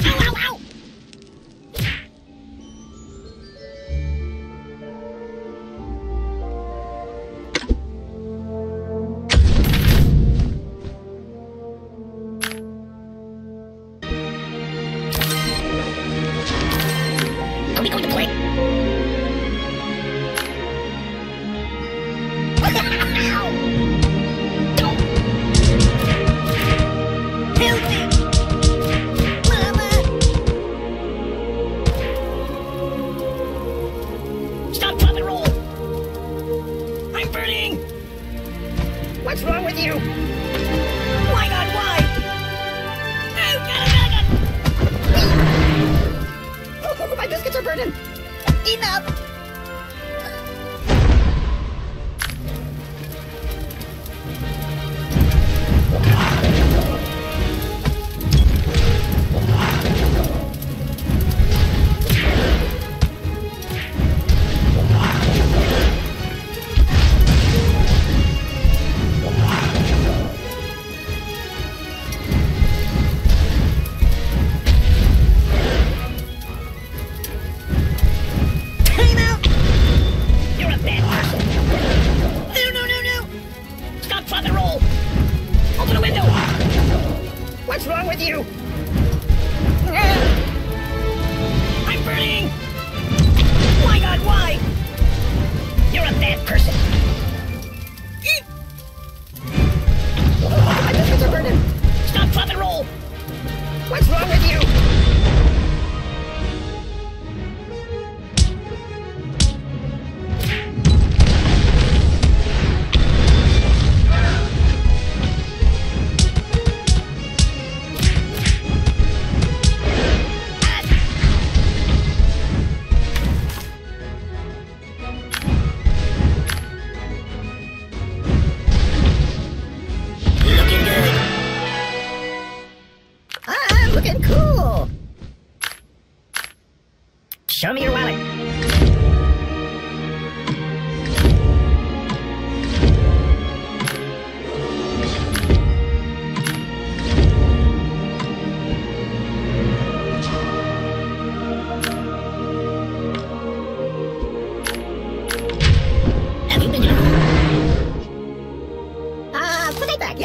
ow, ow, ow. giant person.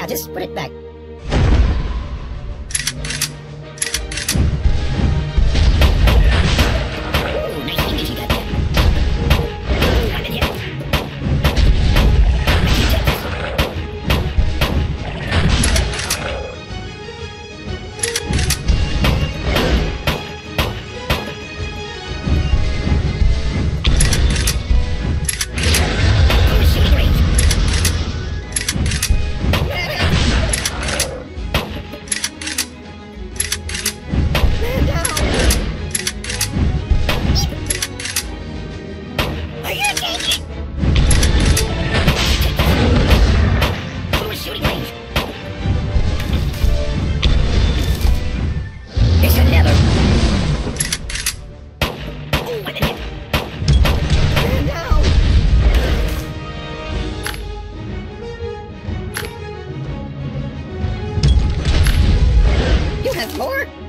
just put it back. transport?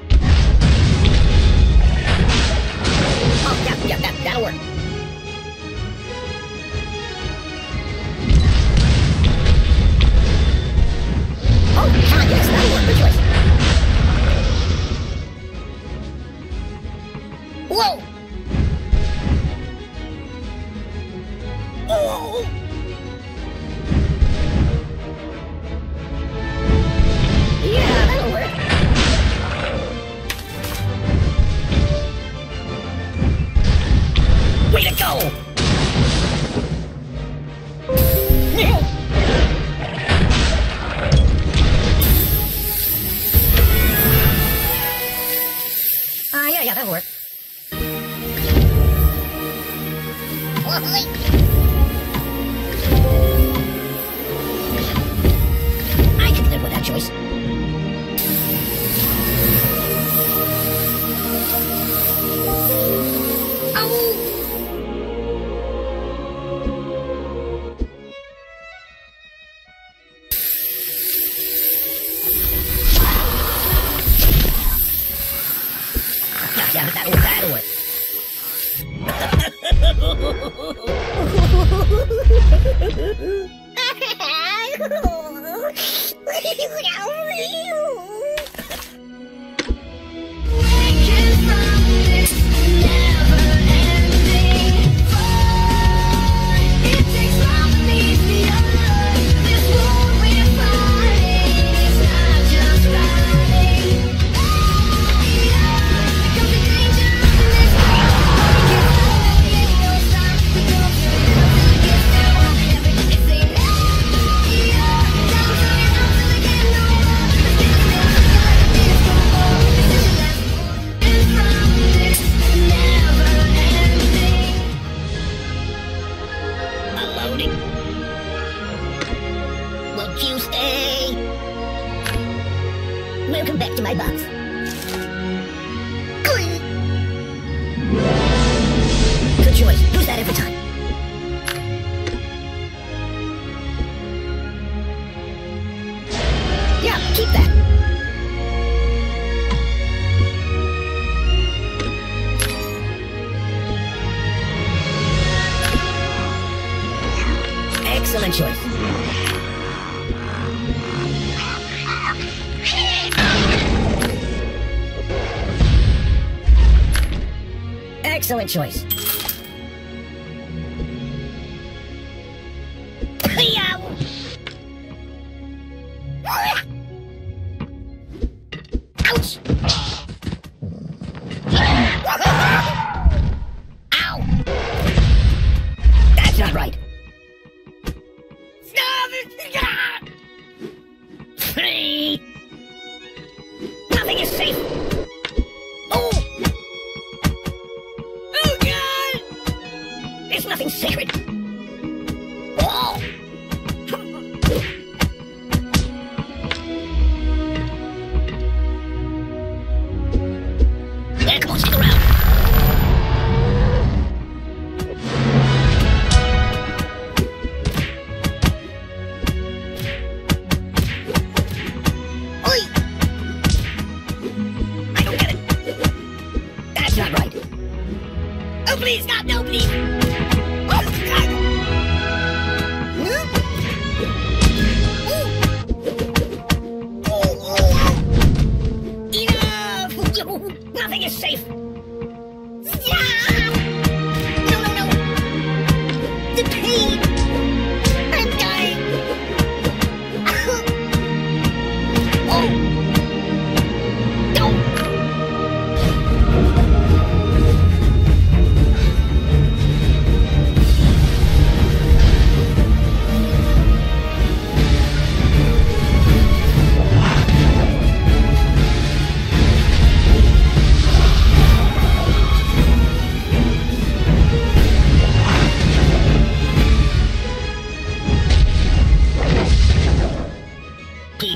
Fine choice. Excellent choice. Ouch! Ow! That's not right. Secret.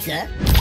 钱。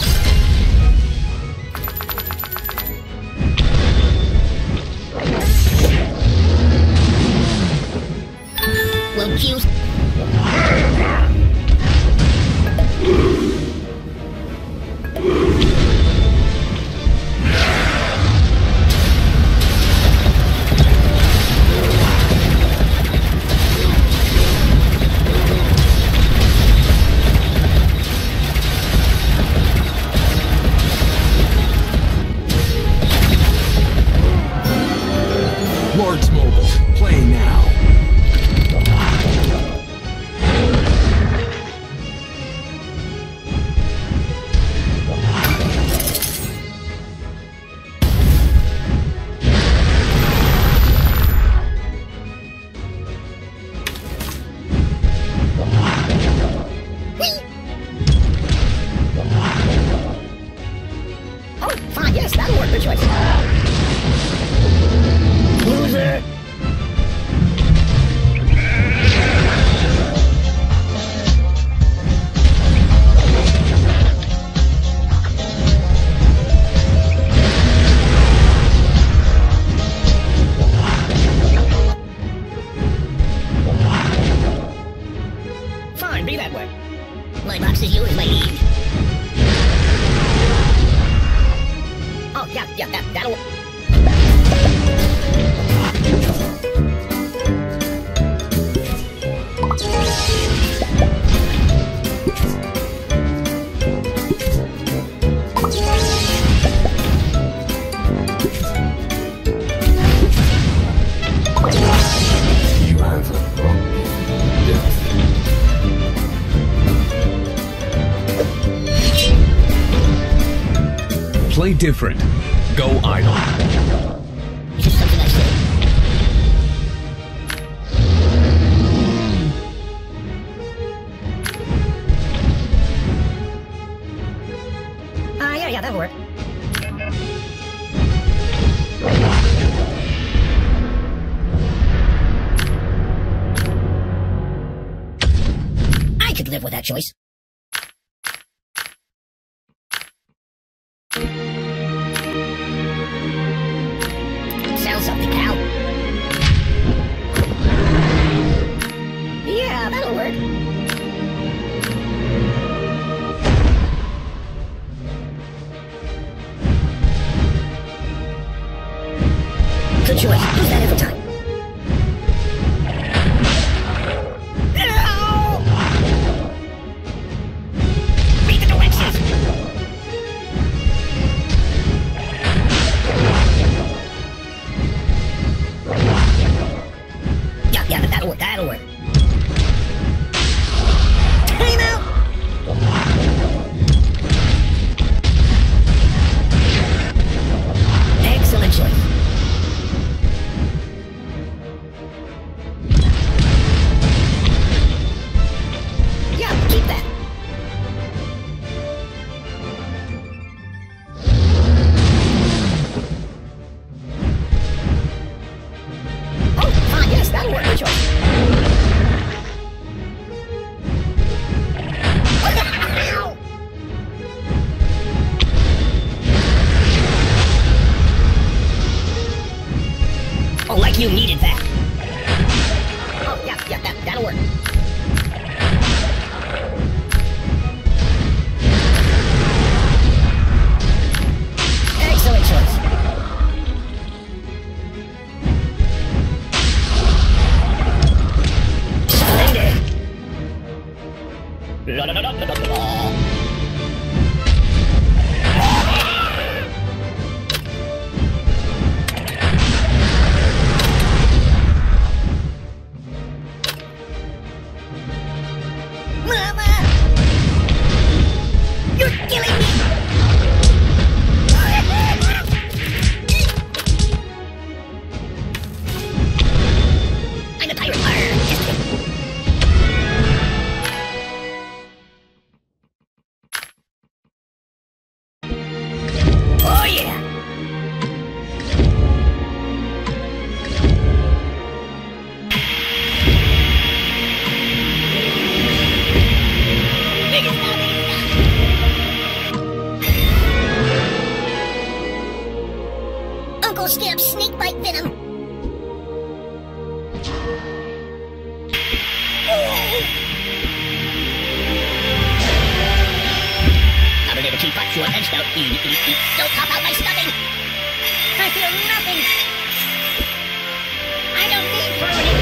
yes, that'll work. Good choice. Loser! yeah, yeah, that, that'll... different. Go idle. La la la la la la. But you your edge out. Eat, eat. Don't pop out my stuffing. I feel nothing. I don't need protein.